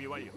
備はい